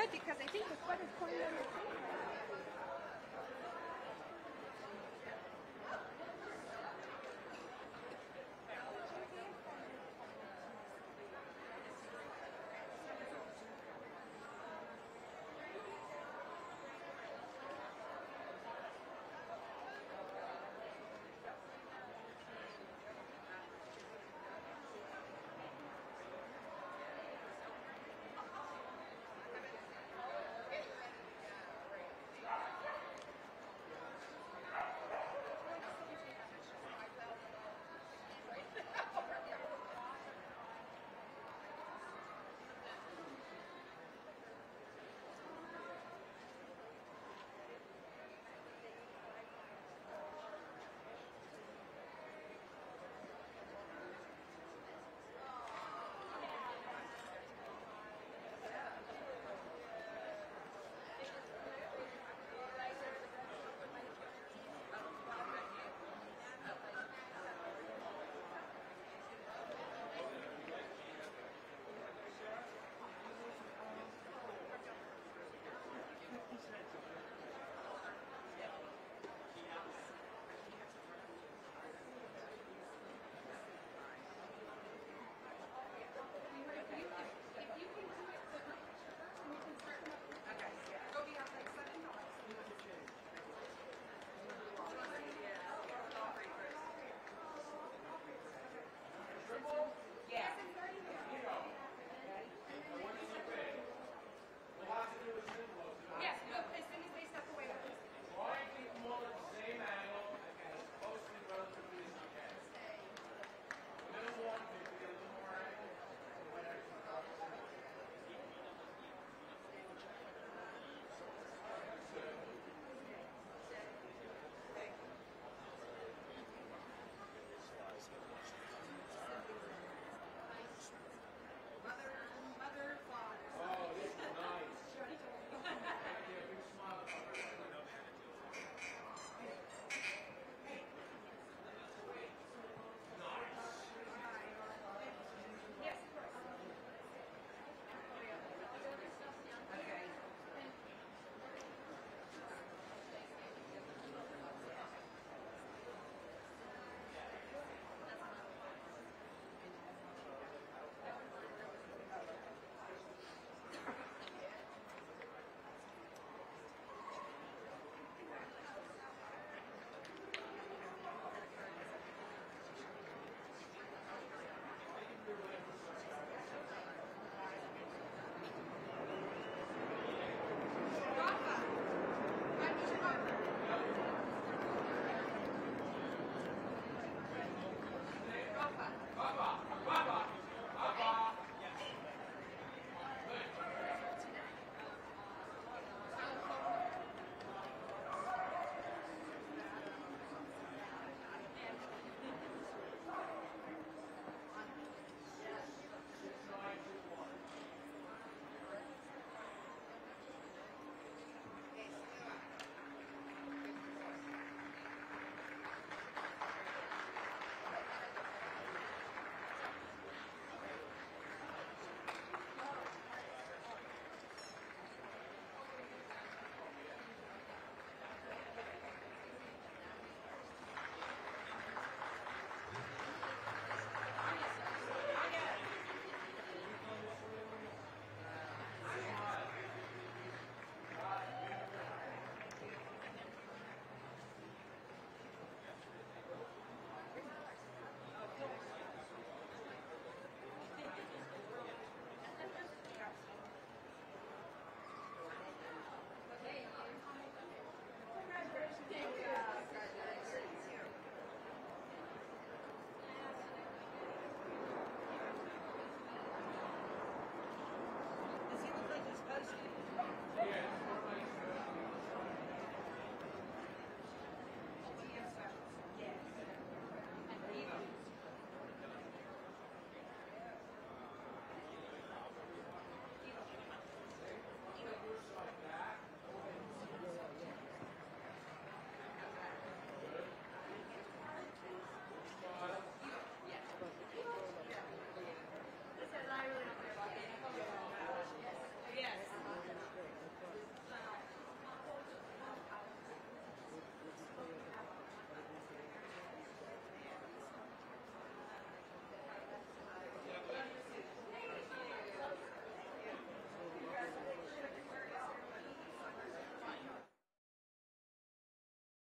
good because I think the sweater's coming on your face.